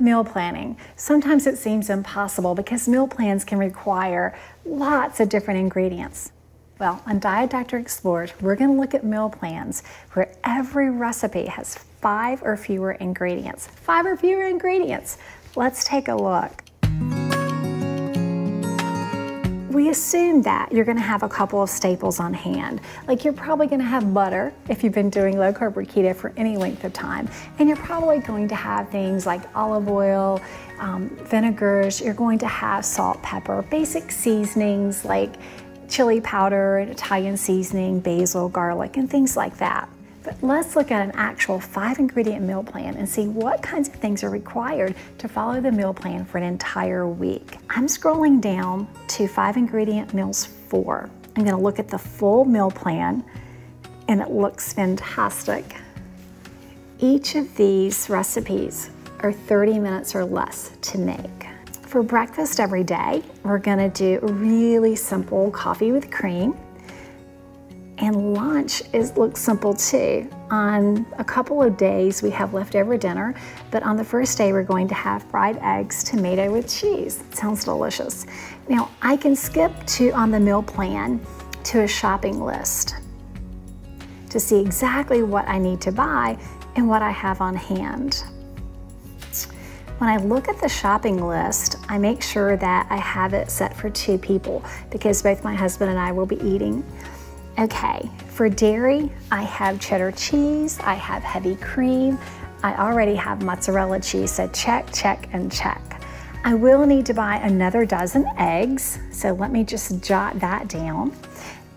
Meal planning. Sometimes it seems impossible because meal plans can require lots of different ingredients. Well, on Diet Doctor Explores, we're going to look at meal plans where every recipe has five or fewer ingredients. Five or fewer ingredients. Let's take a look we assume that you're gonna have a couple of staples on hand. Like you're probably gonna have butter if you've been doing low carb or keto for any length of time. And you're probably going to have things like olive oil, um, vinegars, you're going to have salt, pepper, basic seasonings like chili powder, Italian seasoning, basil, garlic, and things like that. But let's look at an actual five ingredient meal plan and see what kinds of things are required to follow the meal plan for an entire week. I'm scrolling down to five ingredient meals four. I'm gonna look at the full meal plan and it looks fantastic. Each of these recipes are 30 minutes or less to make. For breakfast every day, we're gonna do really simple coffee with cream and lunch is looks simple too. On a couple of days, we have leftover dinner, but on the first day, we're going to have fried eggs, tomato with cheese. It sounds delicious. Now, I can skip to on the meal plan to a shopping list to see exactly what I need to buy and what I have on hand. When I look at the shopping list, I make sure that I have it set for two people because both my husband and I will be eating. Okay, for dairy, I have cheddar cheese, I have heavy cream, I already have mozzarella cheese, so check, check, and check. I will need to buy another dozen eggs, so let me just jot that down.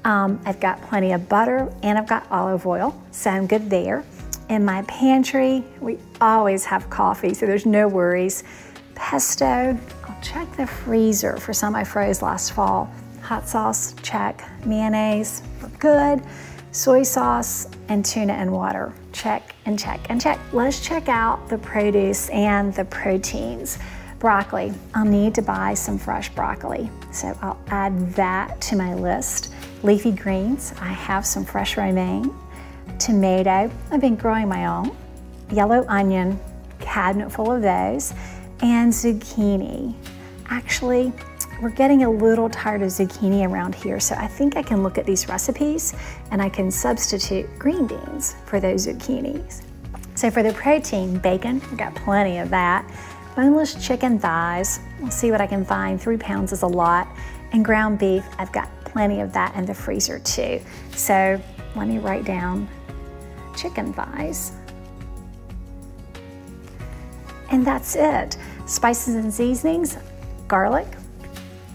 Um, I've got plenty of butter and I've got olive oil, so I'm good there. In my pantry, we always have coffee, so there's no worries. Pesto, I'll check the freezer for some I froze last fall. Hot sauce, check. Mayonnaise, good. Soy sauce and tuna and water, check and check and check. Let's check out the produce and the proteins. Broccoli, I'll need to buy some fresh broccoli. So I'll add that to my list. Leafy greens, I have some fresh romaine. Tomato, I've been growing my own. Yellow onion, cabinet full of those. And zucchini. Actually, we're getting a little tired of zucchini around here, so I think I can look at these recipes and I can substitute green beans for those zucchinis. So for the protein, bacon, I've got plenty of that. Boneless chicken thighs, we'll see what I can find. Three pounds is a lot. And ground beef, I've got plenty of that in the freezer too. So let me write down chicken thighs. And that's it. Spices and seasonings, garlic,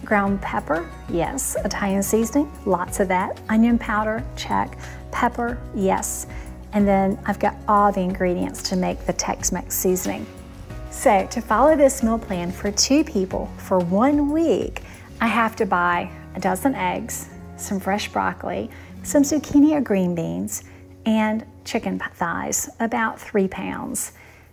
Ground pepper, yes. Italian seasoning, lots of that. Onion powder, check. Pepper, yes. And then I've got all the ingredients to make the Tex-Mex seasoning. So to follow this meal plan for two people for one week, I have to buy a dozen eggs, some fresh broccoli, some zucchini or green beans, and chicken thighs, about three pounds.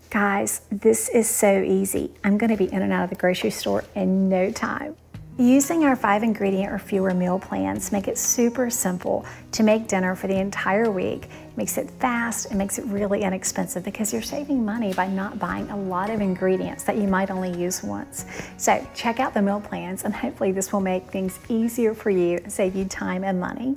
Guys, this is so easy. I'm gonna be in and out of the grocery store in no time. Using our five ingredient or fewer meal plans make it super simple to make dinner for the entire week. It makes it fast, it makes it really inexpensive because you're saving money by not buying a lot of ingredients that you might only use once. So check out the meal plans and hopefully this will make things easier for you and save you time and money.